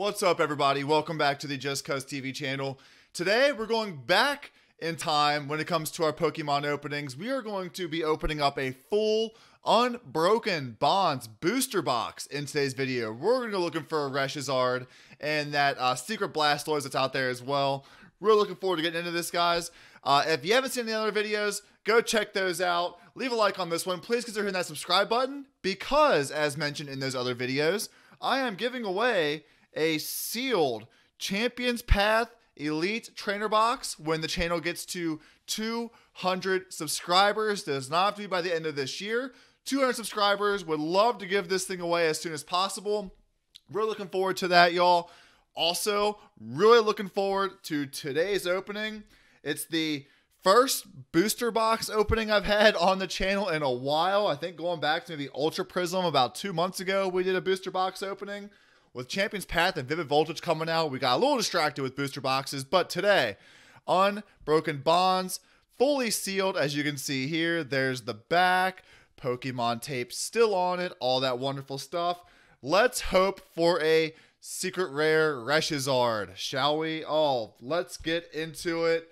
What's up, everybody? Welcome back to the Just Cuz TV channel. Today, we're going back in time when it comes to our Pokemon openings. We are going to be opening up a full Unbroken Bonds booster box in today's video. We're going to be looking for a Reshizard and that uh, secret Blastoise that's out there as well. We're looking forward to getting into this, guys. Uh, if you haven't seen the other videos, go check those out. Leave a like on this one. Please consider hitting that subscribe button because, as mentioned in those other videos, I am giving away a sealed Champions Path Elite Trainer Box when the channel gets to 200 subscribers. Does not have to be by the end of this year. 200 subscribers. Would love to give this thing away as soon as possible. We're looking forward to that, y'all. Also, really looking forward to today's opening. It's the first booster box opening I've had on the channel in a while. I think going back to the Ultra Prism about two months ago, we did a booster box opening. With Champions Path and Vivid Voltage coming out, we got a little distracted with booster boxes, but today, Unbroken Bonds, fully sealed, as you can see here. There's the back, Pokemon tape still on it, all that wonderful stuff. Let's hope for a secret rare Reshizard, shall we? Oh, let's get into it.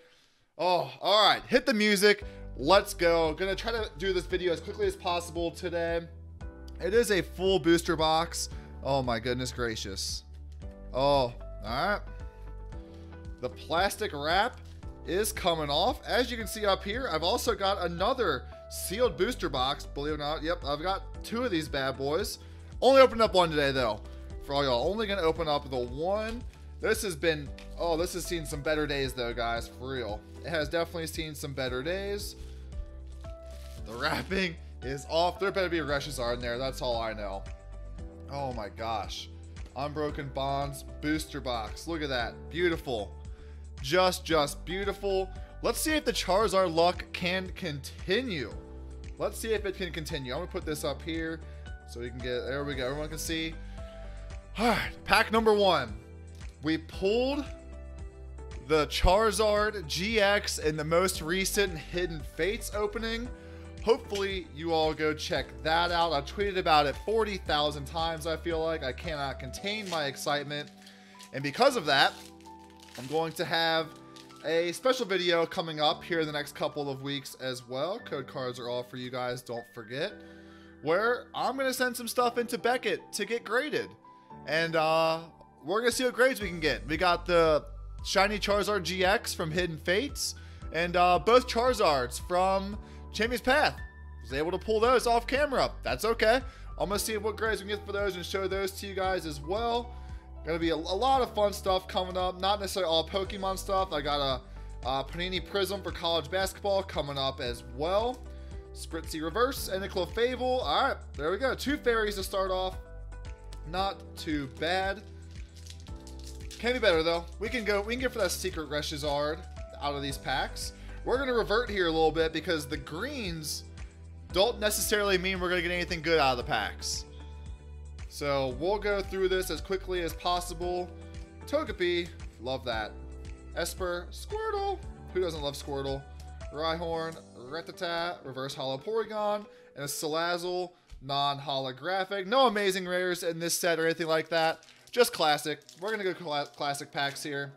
Oh, all right, hit the music. Let's go. Gonna try to do this video as quickly as possible today. It is a full booster box. Oh my goodness gracious. Oh, alright. The plastic wrap is coming off. As you can see up here, I've also got another sealed booster box, believe it or not. Yep, I've got two of these bad boys. Only opened up one today though. For all y'all, only gonna open up the one. This has been, oh, this has seen some better days though, guys, for real. It has definitely seen some better days. The wrapping is off. There better be a Reshizard in there, that's all I know. Oh my gosh. Unbroken Bonds booster box. Look at that. Beautiful. Just, just beautiful. Let's see if the Charizard luck can continue. Let's see if it can continue. I'm going to put this up here so we can get, there we go. Everyone can see. All right, pack number one. We pulled the Charizard GX in the most recent Hidden Fates opening. Hopefully, you all go check that out. I've tweeted about it 40,000 times, I feel like. I cannot contain my excitement. And because of that, I'm going to have a special video coming up here in the next couple of weeks as well. Code cards are all for you guys, don't forget. Where I'm going to send some stuff into Beckett to get graded. And uh, we're going to see what grades we can get. We got the Shiny Charizard GX from Hidden Fates. And uh, both Charizards from Champions Path. Was able to pull those off camera. That's okay. I'm going to see what grades we can get for those and show those to you guys as well. Gonna be a, a lot of fun stuff coming up. Not necessarily all Pokemon stuff. I got a, a Panini Prism for college basketball coming up as well. Spritzee Reverse and a Clefable. Alright, there we go. Two fairies to start off. Not too bad. Can be better though. We can go we can get for that secret Reshizard out of these packs. We're going to revert here a little bit because the greens don't necessarily mean we're going to get anything good out of the packs. So we'll go through this as quickly as possible. Togepi, love that. Espurr, Squirtle, who doesn't love Squirtle? Rhyhorn, Rattata, Reverse Holo Porygon, and a Salazzle, non-holographic. No amazing rares in this set or anything like that. Just classic. We're going to go classic packs here.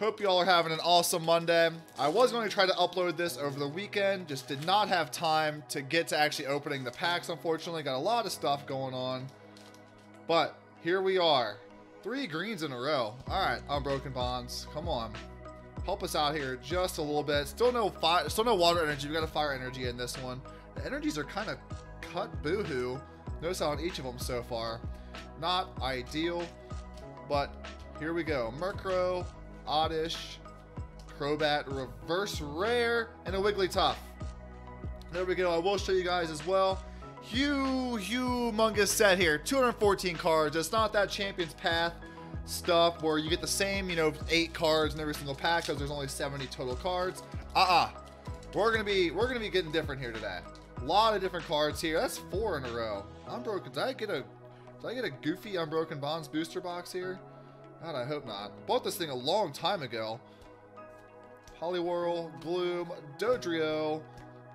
Hope you all are having an awesome Monday. I was going to try to upload this over the weekend, just did not have time to get to actually opening the packs, unfortunately. Got a lot of stuff going on. But here we are. Three greens in a row. All right, Unbroken Bonds. Come on. Help us out here just a little bit. Still no fire, still no water energy. We got a fire energy in this one. The energies are kind of cut boohoo. Notice on each of them so far. Not ideal, but here we go. Murkrow, Oddish, Crobat, Reverse Rare, and a Wigglytuff. There we go. I will show you guys as well. Huge, humongous set here. 214 cards. It's not that Champions Path stuff where you get the same, you know, eight cards in every single pack because there's only 70 total cards. Uh-uh. We're gonna be we're gonna be getting different here today. A lot of different cards here. That's four in a row. Unbroken. Did I get a did I get a goofy Unbroken Bonds booster box here? God, I hope not. Bought this thing a long time ago. Poliwhirl, Gloom, Dodrio.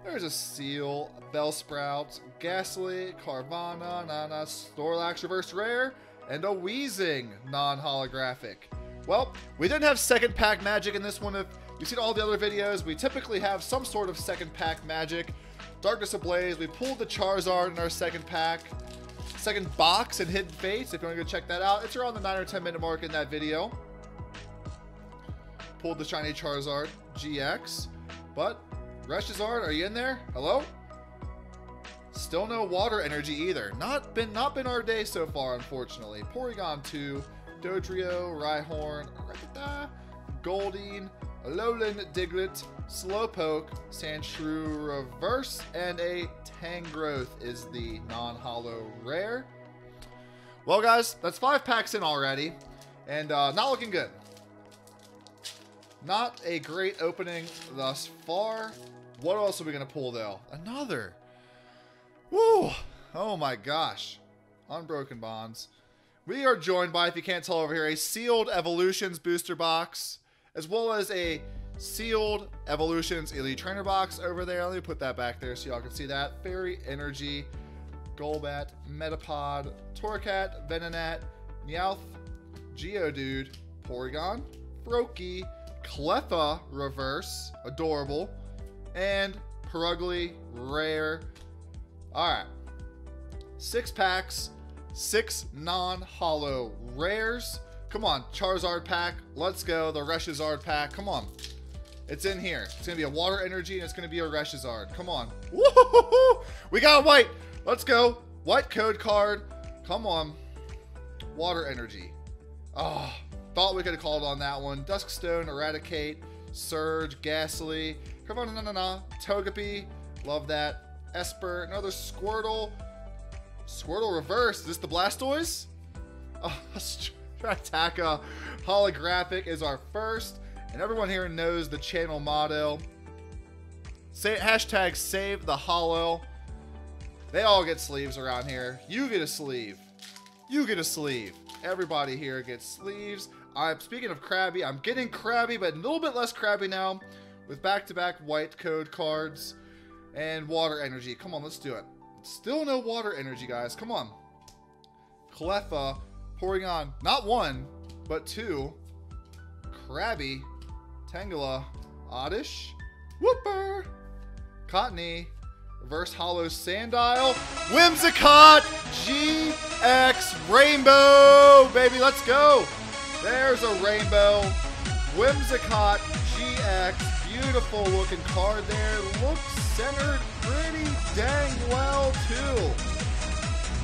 There's a Seel, Bellsprout, Gastly, Carvanha, Nana, Snorlax Reverse Rare, and a Weezing non-holographic. Well, we didn't have second pack magic in this one. If you've seen all the other videos, we typically have some sort of second pack magic. Darkness Ablaze, we pulled the Charizard in our second pack. Second box and Hidden Fates, if you want to go check that out. It's around the 9 or 10 minute mark in that video. Pulled the Shiny Charizard GX. But, Reshizard, are you in there? Hello? Still no water energy either. Not been not been our day so far, unfortunately. Porygon 2, Dodrio, Rhyhorn, Goldeen, Alolan Diglett, Slowpoke, Sandshrew Reverse, and a Tangrowth is the non-hollow rare. Well, guys, that's five packs in already, and uh, not looking good. Not a great opening thus far. What else are we going to pull, though? Another. Woo! Oh my gosh. Unbroken Bonds. We are joined by, if you can't tell over here, a sealed Evolutions booster box, as well as a sealed Evolutions Elite Trainer box over there. Let me put that back there so y'all can see that. Fairy Energy, Golbat, Metapod, Torracat, Venonat, Meowth, Geodude, Porygon, Froakie, Cleffa Reverse, adorable, and Purugly Rare. Alright. Six packs, six non-holo rares. Come on, Charizard pack. Let's go. The Reshizard pack. Come on. It's in here. It's going to be a water energy and it's going to be a Reshizard. Come on. We got white. Let's go. White code card. Come on. Water energy. Oh, thought we could have called on that one. Duskstone, Eradicate, Surge, Gastly. Come on, no, no, no. Togepi. Love that. Espurr, another Squirtle. Squirtle reverse. Is this the Blastoise? Oh, Stakataka holographic is our first. And everyone here knows the channel motto. Say hashtag save the holo. They all get sleeves around here. You get a sleeve. You get a sleeve. Everybody here gets sleeves. I'm speaking of crabby. I'm getting crabby, but a little bit less crabby now with back-to-back -back white code cards. And water energy. Come on, let's do it. Still no water energy, guys. Come on. Cleffa, on not one, but two. Krabby, Tangela, Oddish, Wooper, Cottonee, Reverse Holo Sandile, Whimsicott, GX Rainbow, baby, let's go. There's a Rainbow, Whimsicott GX, beautiful looking card there. Looks centered pretty dang well, too.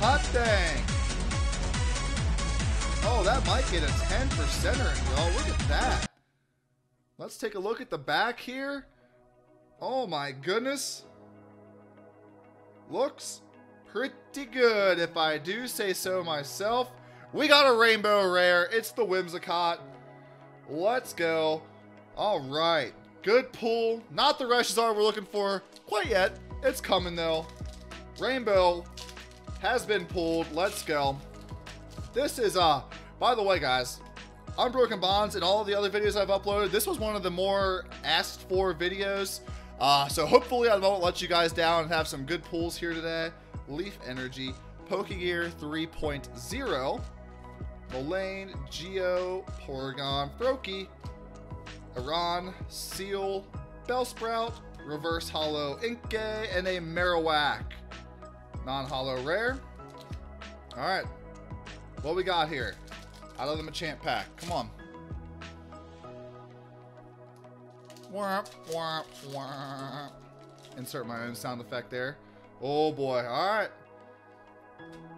Hot dang. Oh, that might get a 10 for centering, y'all. Look at that. Let's take a look at the back here. Oh my goodness. Looks pretty good, if I do say so myself. We got a rainbow rare. It's the Whimsicott. Let's go. All right. Good pull. Not the Reshizard we're looking for quite yet. It's coming though. Rainbow has been pulled. Let's go. This is, uh, by the way, guys, Unbroken Bonds and all of the other videos I've uploaded, this was one of the more asked for videos. Uh, so hopefully I won't let you guys down and have some good pulls here today. Leaf Energy, Pokegear 3.0, Molayne, Geo, Porygon, Froakie, Iran, Seel, Bellsprout, Reverse Hollow Inkay, and a Marowak. Non-hollow rare. Alright. What we got here? Out of the Machamp pack. Come on. Womp, womp, womp. Insert my own sound effect there. Oh boy. Alright.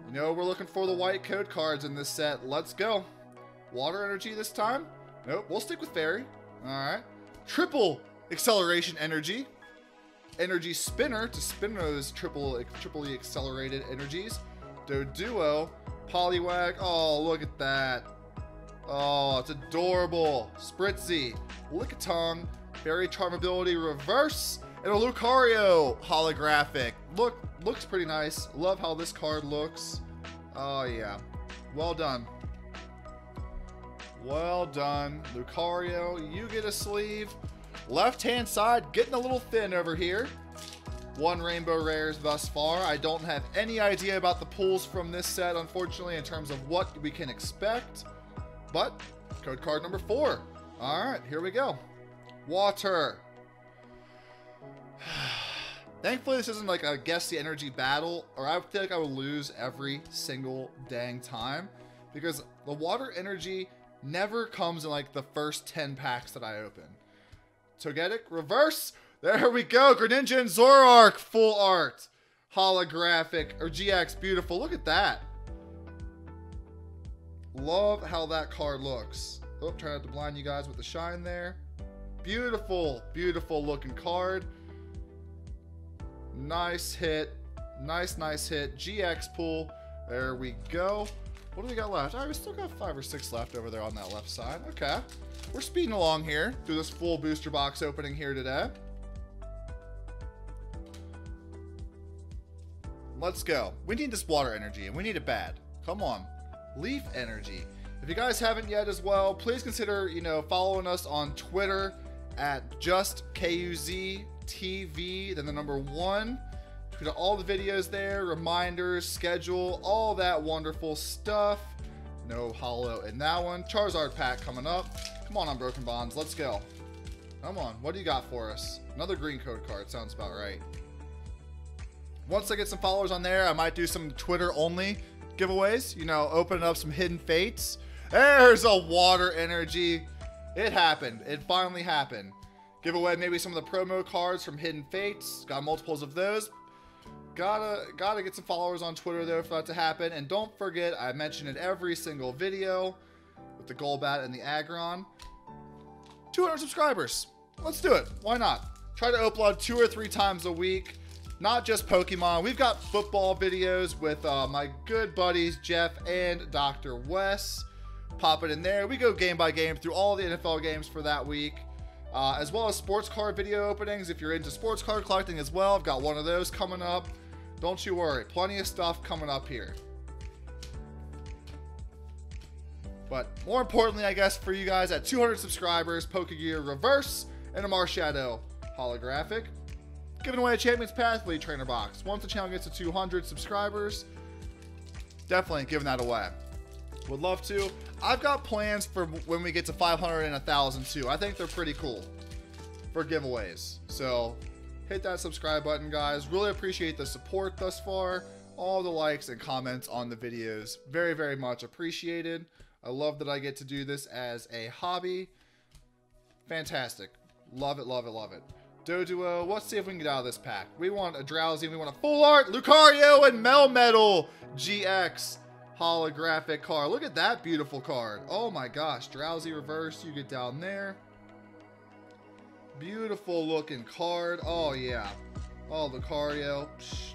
You know, we're looking for the white code cards in this set. Let's go. Water energy this time? Nope. We'll stick with fairy. Alright. Triple acceleration energy. Energy spinner to spin those triple triply accelerated energies. Doduo. Poliwag. Oh, look at that. Oh, it's adorable. Spritzee. Lickitung. Fairy Charm Ability Reverse. And a Lucario holographic. Look, looks pretty nice. Love how this card looks. Oh, yeah. Well done. Well done. Lucario, you get a sleeve. Left-hand side getting a little thin over here. One rainbow rares thus far. I don't have any idea about the pulls from this set, unfortunately, in terms of what we can expect. But code card number four. All right, here we go. Water. Thankfully, this isn't like a guess the energy battle, or I feel like I would lose every single dang time because the water energy never comes in like the first 10 packs that I open. Togetic, reverse. There we go. Greninja and Zoroark, full art. Holographic, or GX, beautiful. Look at that. Love how that card looks. Oh, try not to blind you guys with the shine there. Beautiful, beautiful looking card. Nice hit. Nice, nice hit. GX pull. There we go. What do we got left? Right, we still got five or six left over there on that left side. Okay. We're speeding along here through this full booster box opening here today. Let's go. We need this water energy, and we need it bad. Come on. Leaf energy. If you guys haven't yet as well, please consider, you know, following us on Twitter at just Cuz TV, then the number one. Tweet all the videos there, reminders, schedule, all that wonderful stuff. No hollow in that one. Charizard pack coming up. Come on, Unbroken Bonds, let's go. Come on, what do you got for us? Another green code card, sounds about right. Once I get some followers on there, I might do some Twitter only giveaways. You know, open up some hidden fates. There's a water energy. It happened. It finally happened. Give away maybe some of the promo cards from Hidden Fates. Got multiples of those. Gotta gotta get some followers on Twitter there for that to happen. And don't forget, I mention it every single video with the Golbat and the Aggron. 200 subscribers. Let's do it. Why not? Try to upload two or three times a week. Not just Pokemon. We've got football videos with uh, my good buddies Jeff and Dr. Wes. Pop it in there. We go game by game through all the NFL games for that week. Uh, as well as sports card video openings. If you're into sports card collecting as well, I've got one of those coming up. Don't you worry, plenty of stuff coming up here. But more importantly, I guess, for you guys, at 200 subscribers, Pokegear Reverse and a Marshadow Holographic. Giving away a Champions Path Elite Trainer Box. Once the channel gets to 200 subscribers, definitely giving that away. Would love to. I've got plans for when we get to 500 and 1,000 too. I think they're pretty cool for giveaways. So hit that subscribe button, guys. Really appreciate the support thus far. All the likes and comments on the videos. Very, very much appreciated. I love that I get to do this as a hobby. Fantastic. Love it, love it, love it. Doduo, uh, let's see if we can get out of this pack. We want a Drowzee, we want a Full Art, Lucario, and Melmetal GX holographic card. Look at that beautiful card. Oh my gosh. Drowzee reverse. You get down there. Beautiful looking card. Oh yeah. Oh, Lucario. Psh.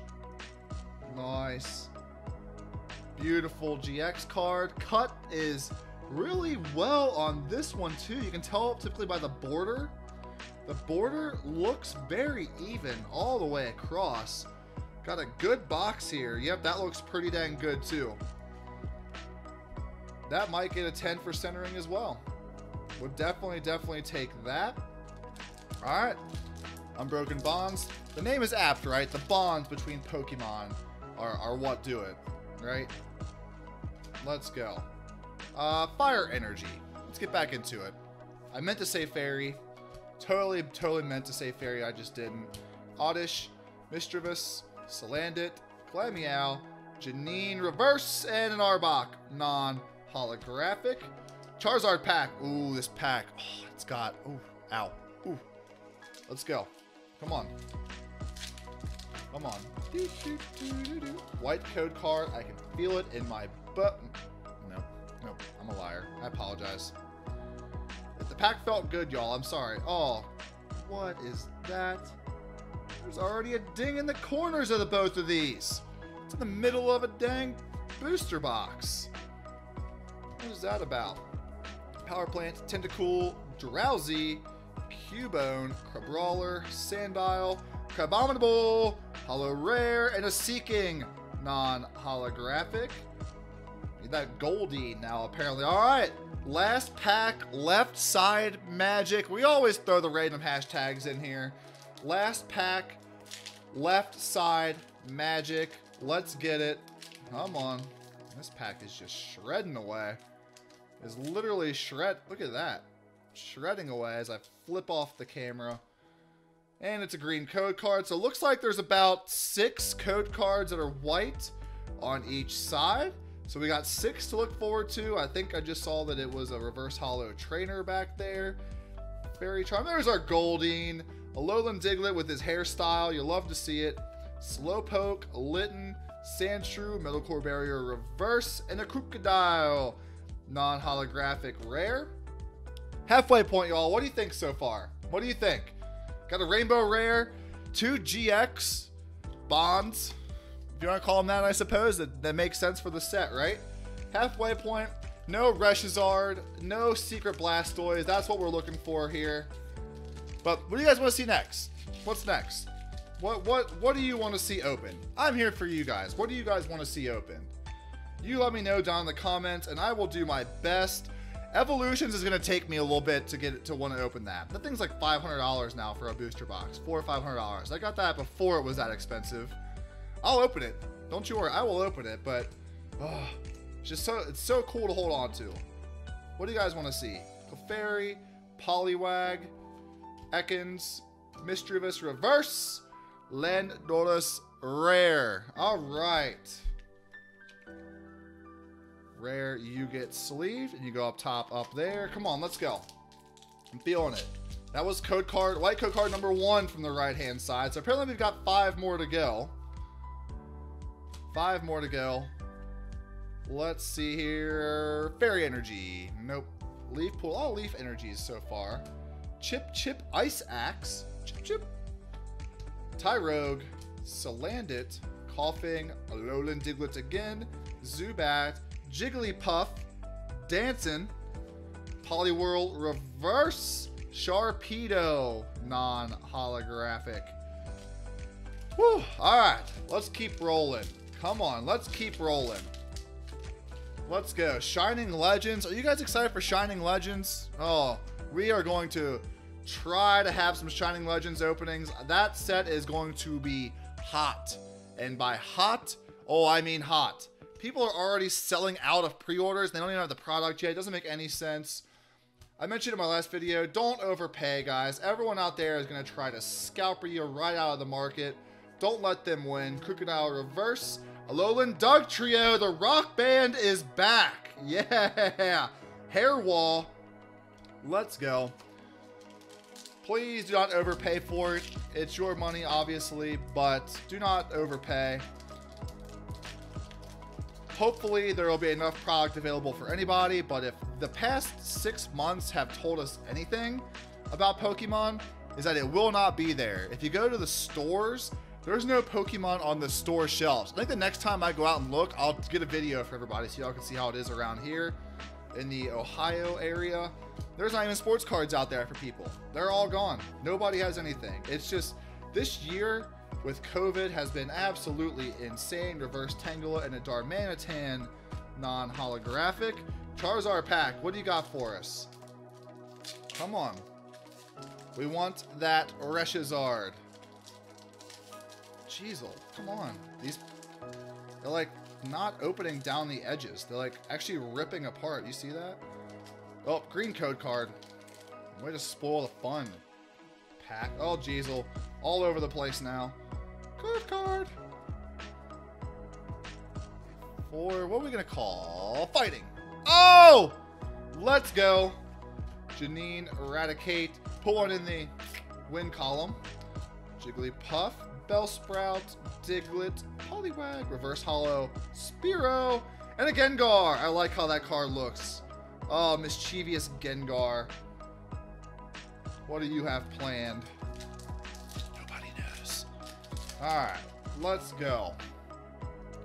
Nice. Beautiful GX card. Cut is really well on this one too. You can tell typically by the border. The border looks very even all the way across. Got a good box here. Yep, that looks pretty dang good too. That might get a 10 for centering as well. Would definitely, definitely take that. All right. Unbroken Bonds. The name is apt, right? The bonds between Pokemon are, are what do it, right? Let's go. Uh, fire Energy. Let's get back into it. I meant to say Fairy. Totally, totally meant to say Fairy. I just didn't. Oddish, Misdreavus, Salandit, Glameow, Janine Reverse, and an Arbok. Non holographic. Charizard pack. Ooh, this pack. Oh, it's got. Ooh, ow. Ooh. Let's go. Come on. Come on. White code card. I can feel it in my butt. No, no, I'm a liar. I apologize. Pack felt good, y'all. I'm sorry. Oh, what is that? There's already a ding in the corners of the both of these. It's in the middle of a dang booster box. What is that about? Power Plant, Tentacool, Drowzee, Cubone, Crabrawler, Sandile, Crabominable, Hollow Rare, and a Seaking non-holographic. Need that Goldeen now, apparently. All right, last pack, left side magic. We always throw the random hashtags in here. Last pack, Left side magic. Let's get it. Come on. This pack is just shredding away. Is literally shred. Look at that. Shredding away as I flip off the camera. And it's a green code card. So it looks like there's about six code cards that are white on each side. So we got six to look forward to. I think I just saw that it was a reverse hollow trainer back there. Fairy Charm. There's our Goldeen. Alolan Diglett with his hairstyle. You'll love to see it. Slowpoke, Litten, Sandshrew, Metal Core Barrier Reverse, and a Krookodile. Non-holographic rare. Halfway point, y'all. What do you think so far? What do you think? Got a Rainbow Rare, two GX bonds. You want to call them that, I suppose. That, that makes sense for the set, right? Halfway point, no Reshizard, no Secret Blastoise. That's what we're looking for here. But what do you guys want to see next? What's next? What what what do you want to see open? I'm here for you guys. What do you guys want to see open? You let me know down in the comments, and I will do my best. Evolutions is going to take me a little bit to get to want to open that. That thing's like $500 now for a booster box. Four or $500. I got that before it was that expensive. I'll open it. Don't you worry. I will open it, but oh, it's just so it's so cool to hold on to. What do you guys want to see? Clefairy, Poliwag, Ekans, Misdreavus Reverse, Landorus Rare. All right. Rare, you get sleeved, and you go up top up there. Come on, let's go. I'm feeling it. That was code card, white code card number one from the right-hand side. So apparently we've got five more to go. Five more to go. Let's see here. Fairy Energy. Nope. Leaf Pool. All Leaf Energies so far. Chip Chip Ice Axe. Chip Chip. Tyrogue. Salandit. Koffing. Alolan Diglett again. Zubat. Jigglypuff. Dancing. Poliwhirl Reverse. Sharpedo. Non holographic. Whew. Alright. Let's keep rolling. Come on. Let's keep rolling. Let's go. Shining Legends. Are you guys excited for Shining Legends? Oh, we are going to try to have some Shining Legends openings. That set is going to be hot. And by hot, oh, I mean hot. People are already selling out of pre-orders. They don't even have the product yet. It doesn't make any sense. I mentioned in my last video, don't overpay, guys. Everyone out there is going to try to scalper you right out of the market. Don't let them win. Krookodile Reverse. Alolan Dugtrio, the rock band is back. Yeah. Hair wall. Let's go. Please do not overpay for it. It's your money, obviously, but do not overpay. Hopefully, there will be enough product available for anybody, but if the past six months have told us anything about Pokemon, is that it will not be there. If you go to the stores, there's no Pokemon on the store shelves. I think the next time I go out and look, I'll get a video for everybody so y'all can see how it is around here in the Ohio area. There's not even sports cards out there for people. They're all gone. Nobody has anything. It's just this year with COVID has been absolutely insane. Reverse Tangela and a Darmanitan non-holographic. Charizard pack, what do you got for us? Come on. We want that Reshizard. Jeezel, oh, come on. These, they're like not opening down the edges. They're like actually ripping apart. You see that? Oh, green code card. Way to spoil the fun. Pack. Oh, Jeezel. Oh, all over the place now. Code card. For, what are we going to call? Fighting. Oh! Let's go. Janine, Eradicate. Put one in the win column. Jigglypuff. Bellsprout, Diglett, Poliwag, Reverse Hollow, Spearow, and a Gengar. I like how that card looks. Oh, mischievous Gengar. What do you have planned? Nobody knows. Alright, let's go.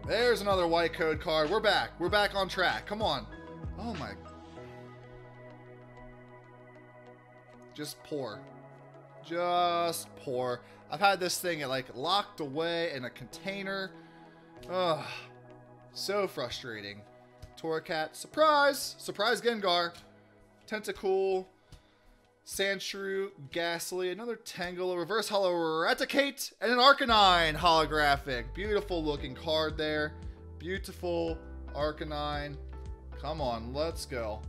There's another white code card. We're back. We're back on track. Come on. Oh my. Just poor. Just poor. I've had this thing like locked away in a container. Ugh. So frustrating. Torracat. Surprise! Surprise Gengar. Tentacool. Sandshrew, Gastly, another Tangela, Reverse Hollow Raticate, and an Arcanine holographic. Beautiful looking card there. Beautiful Arcanine. Come on, let's go.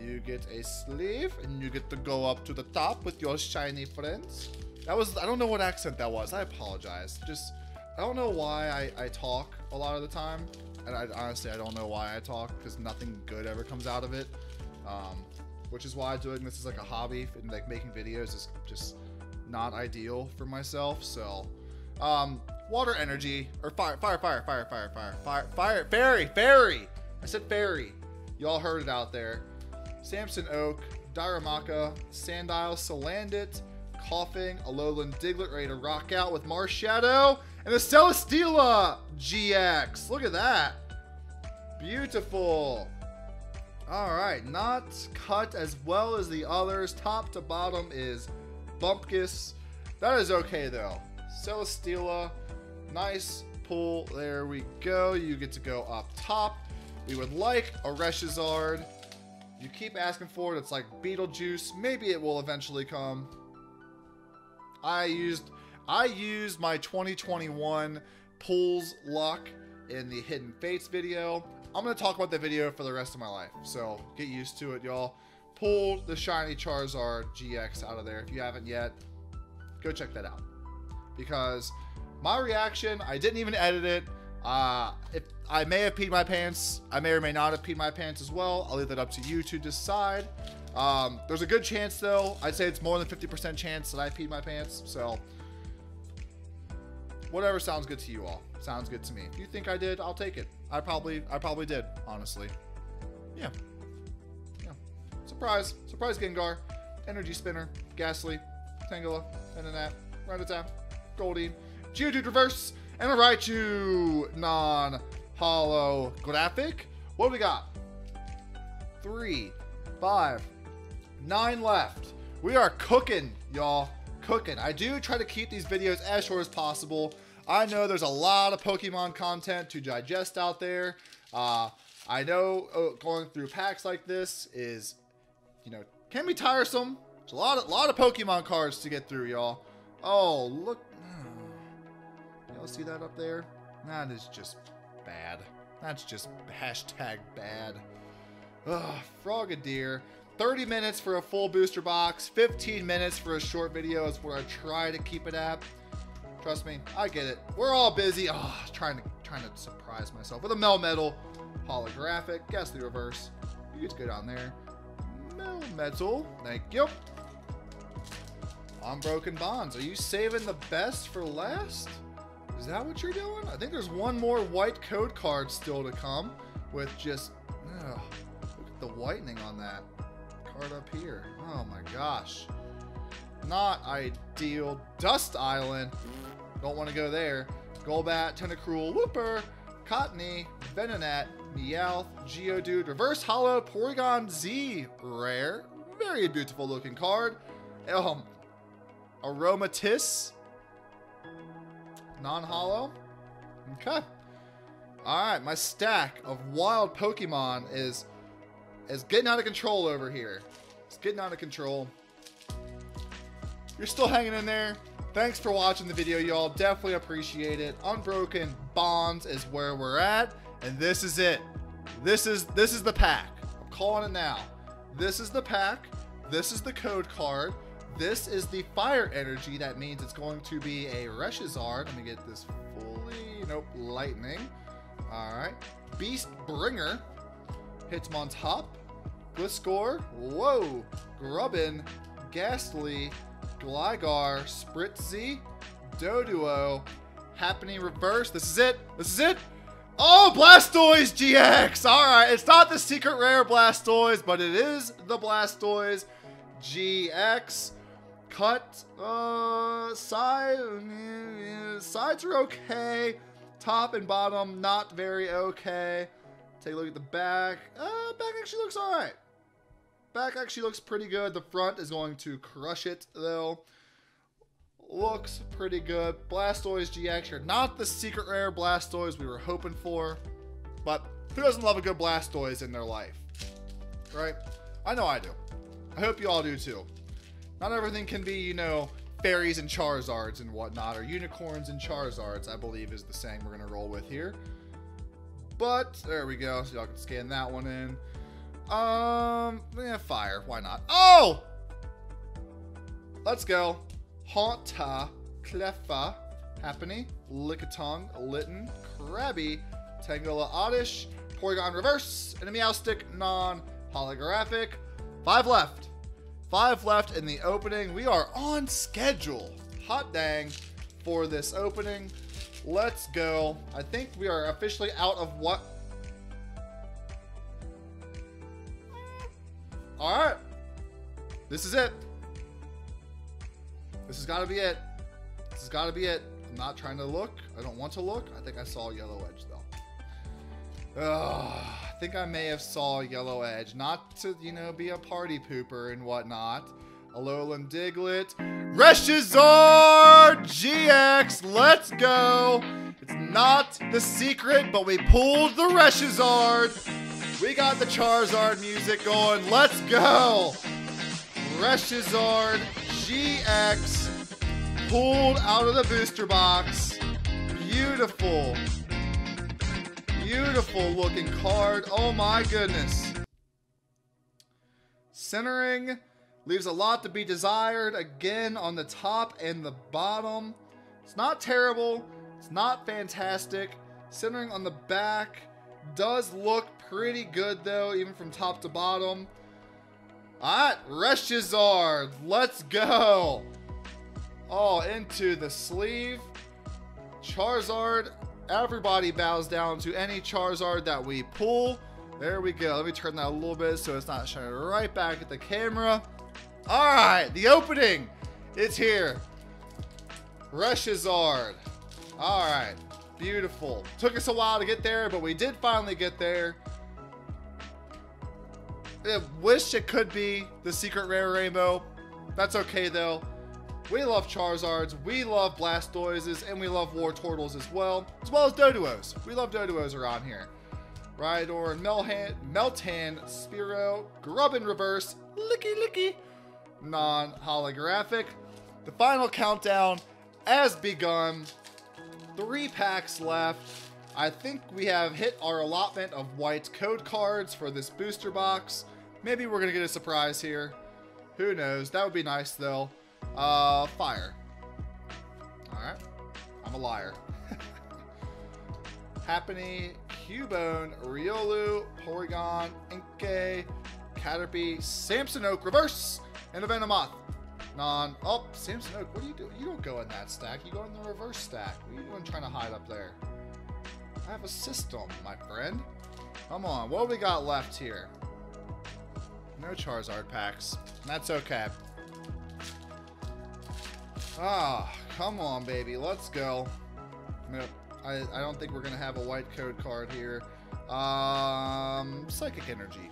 You get a sleeve, and you get to go up to the top with your shiny friends. That was, I don't know what accent that was. I apologize. Just, I don't know why I, I talk a lot of the time. And I honestly, I don't know why I talk, because nothing good ever comes out of it. Um, which is why doing this is like a hobby and like making videos is just not ideal for myself. So, um, water energy or fire, fire, fire, fire, fire, fire, fire, fire, fairy, fairy. I said fairy. Y'all heard it out there. Samson Oak, Darumaka, Sandile, Koffing, Alolan Diglett ready to rock out with Marshadow, and the Celesteela GX. Look at that. Beautiful. All right, not cut as well as the others. Top to bottom is Bumpkus. That is okay though. Celesteela, nice pull. There we go. You get to go up top. We would like a Reshizard. You keep asking for it. It's like Beetlejuice. Maybe it will eventually come. I used I used my 2021 pulls luck in the Hidden Fates video. I'm going to talk about the video for the rest of my life. So get used to it, y'all. Pull the shiny Charizard GX out of there. If you haven't yet, go check that out. Because my reaction, I didn't even edit it. Uh, if I may have peed my pants, I may or may not have peed my pants as well. I'll leave that up to you to decide. Um, there's a good chance though. I'd say it's more than 50% chance that I peed my pants. So whatever sounds good to you all. Sounds good to me. If you think I did, I'll take it. I probably, I probably did, honestly. Yeah. Yeah. Surprise. Surprise Gengar. Energy Spinner. Gastly. Tangela. Venonat. Rattata. Goldeen. Geodude Reverse. And a Raichu non-hollow graphic. What do we got? Three, five, nine left. We are cooking, y'all. Cooking. I do try to keep these videos as short as possible. I know there's a lot of Pokemon content to digest out there. Uh, I know uh, going through packs like this is, you know, can be tiresome. There's a lot of, lot of Pokemon cards to get through, y'all. Oh, look. Y'all see that up there? That is just bad. That's just hashtag bad. Ugh, Frogadier. 30 minutes for a full booster box, 15 minutes for a short video is where I try to keep it at. Trust me, I get it. We're all busy. Oh, trying to trying to surprise myself with a Melmetal holographic. Guess the reverse. You get to go down there. Melmetal. Thank you. Unbroken bonds. Are you saving the best for last? Is that what you're doing? I think there's one more white code card still to come with just ugh, look at the whitening on that card up here. Oh my gosh. Not ideal. Dust Island. Don't want to go there. Golbat, Tentacruel, Wooper, Cottonee, Venonat, Meowth, Geodude, Reverse Hollow, Porygon Z, Rare. Very beautiful looking card. Um, Aromatisse, non-hollow. Okay. Alright, my stack of wild Pokemon is is getting out of control over here. It's getting out of control. You're still hanging in there. Thanks for watching the video, y'all. Definitely appreciate it. Unbroken Bonds is where we're at, and this is it. This is this is the pack. I'm calling it now. This is the pack. This is the code card. This is the fire energy. That means it's going to be a Reshizard. Let me get this fully. Nope, lightning. All right. Beast Bringer. Hitmon's Hop. Gliscor. Whoa. Grubbin. Gastly. Gligar, Spritzee, Doduo, Happening Reverse. This is it. This is it. Oh, Blastoise GX. All right. It's not the secret rare Blastoise, but it is the Blastoise GX. Cut, uh, side, sides are okay. Top and bottom, not very okay. Take a look at the back. Uh, back actually looks all right. Back actually looks pretty good. The front is going to crush it, though. Looks pretty good. Blastoise GX, you're not the secret rare Blastoise we were hoping for. But who doesn't love a good Blastoise in their life? Right? I know I do. I hope you all do too. Not everything can be, you know, fairies and Charizards and whatnot, or unicorns and Charizards, I believe is the saying we're going to roll with here. But, there we go, so y'all can scan that one in. Um, yeah, fire, why not? Oh! Let's go. Haunter, Cleffa, Happiny, Lickitung, Litten, Krabby, Tangela Oddish, Porygon Reverse, and a Meowstic non-holographic. Five left. Five left in the opening. We are on schedule. Hot dang for this opening. Let's go. I think we are officially out of what? All right. This is it. This has got to be it. This has got to be it. I'm not trying to look. I don't want to look. I think I saw a yellow edge though. Ugh, think I may have saw yellow edge. Not to, you know, be a party pooper and whatnot. Alolan Diglett. Reshizard GX. Let's go. It's not the secret, but we pulled the Reshizard. We got the Charizard music going. Let's go. Reshizard GX pulled out of the booster box. Beautiful. Beautiful looking card. Oh my goodness. Centering leaves a lot to be desired again on the top and the bottom. It's not terrible. It's not fantastic. Centering on the back does look pretty good though, even from top to bottom. Alright, Reshizard, let's go. Oh, into the sleeve. Charizard, everybody bows down to any Charizard that we pull. There we go. Let me turn that a little bit so it's not shining right back at the camera. Alright, the opening. It's here. Reshizard. Alright, beautiful. Took us a while to get there, but we did finally get there. I wish it could be the secret rare rainbow. That's okay though. We love Charizards, we love Blastoises, and we love Wartortles as well, as well as Doduos. We love Doduos around here. Rhydon, Melhan, Meltan, Spearow, Grubbin Reverse, Lickilicky, non-holographic. The final countdown has begun. Three packs left. I think we have hit our allotment of white code cards for this booster box. Maybe we're going to get a surprise here. Who knows? That would be nice, though. Uh, fire. Alright. I'm a liar. Happiny, Cubone, Riolu, Porygon, Inkay, Caterpie, Samson Oak, Reverse, and a Venomoth. Non. Oh, Samson Oak, what are you doing? You don't go in that stack. You go in the reverse stack. What are you doing trying to hide up there? I have a system, my friend. Come on, what we got left here? No Charizard packs. That's okay. Ah, come on, baby. Let's go. Nope. I, I don't think we're going to have a white code card here. Um, Psychic Energy.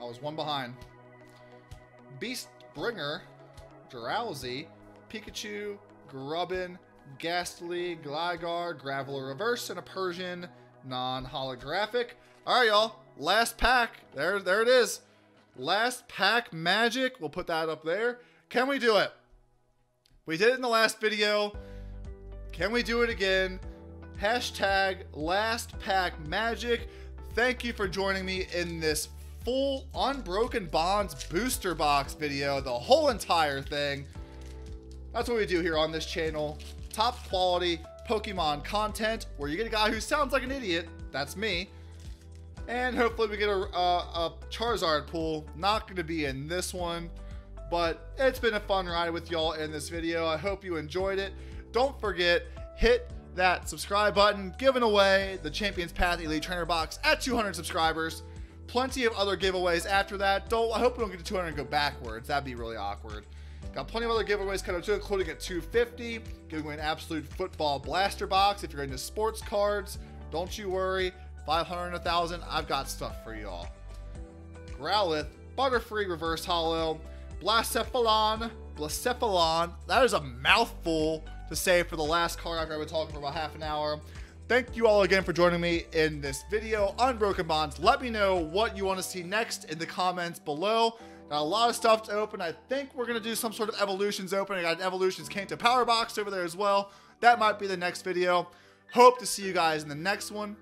I was one behind. Beast Bringer, Drowzee, Pikachu, Grubbin, Gastly, Gligar, Graveler Reverse, and a Persian non-holographic. All right, y'all. Last pack. There, there it is. Last pack magic. We'll put that up there. Can we do it? We did it in the last video. Can we do it again? Hashtag last pack magic. Thank you for joining me in this full Unbroken Bonds booster box video, the whole entire thing. That's what we do here on this channel. Top quality Pokemon content where you get a guy who sounds like an idiot. That's me and hopefully we get a, a, a Charizard pool. Not going to be in this one, but it's been a fun ride with y'all in this video. I hope you enjoyed it. Don't forget, hit that subscribe button, giving away the Champions Path Elite Trainer Box at 200 subscribers. Plenty of other giveaways after that. Don't I hope we don't get to 200 and go backwards. That'd be really awkward. Got plenty of other giveaways coming up too, including at 250, giving away an absolute football blaster box if you're into sports cards. Don't you worry. 500 and 1,000, I've got stuff for y'all. Growlithe, Butterfree Reverse Hollow, Blacephalon, Blacephalon. That is a mouthful to say for the last card after I've been talking for about half an hour. Thank you all again for joining me in this video Unbroken Bonds. Let me know what you want to see next in the comments below. Got a lot of stuff to open. I think we're going to do some sort of Evolutions open. I got an Evolutions Kanto Power Box over there as well. That might be the next video. Hope to see you guys in the next one.